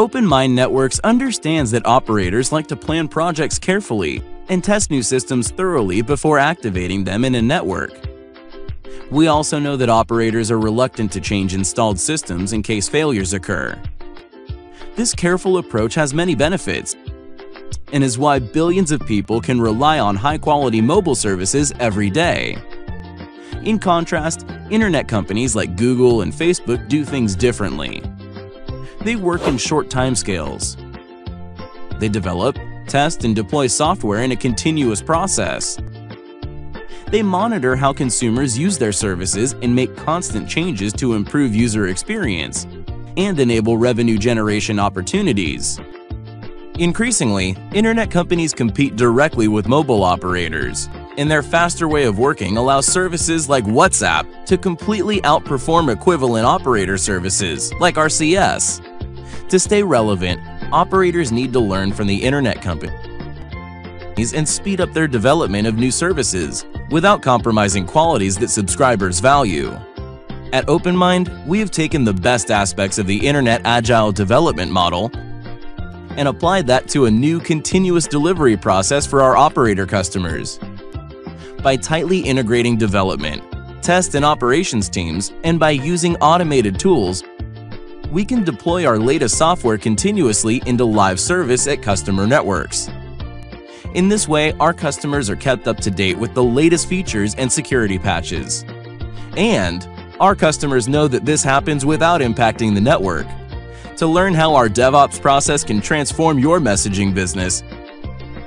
Openmind Networks understands that operators like to plan projects carefully and test new systems thoroughly before activating them in a network. We also know that operators are reluctant to change installed systems in case failures occur. This careful approach has many benefits and is why billions of people can rely on high-quality mobile services every day. In contrast, internet companies like Google and Facebook do things differently. They work in short timescales. They develop, test, and deploy software in a continuous process. They monitor how consumers use their services and make constant changes to improve user experience and enable revenue generation opportunities. Increasingly, internet companies compete directly with mobile operators, and their faster way of working allows services like WhatsApp to completely outperform equivalent operator services like RCS. To stay relevant, operators need to learn from the internet companies and speed up their development of new services without compromising qualities that subscribers value. At Openmind, we have taken the best aspects of the Internet Agile development model and applied that to a new continuous delivery process for our operator customers. By tightly integrating development, test and operations teams, and by using automated tools, we can deploy our latest software continuously into live service at customer networks. In this way, our customers are kept up to date with the latest features and security patches. And our customers know that this happens without impacting the network. To learn how our DevOps process can transform your messaging business,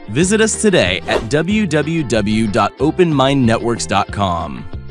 visit us today at www.openmindnetworks.com.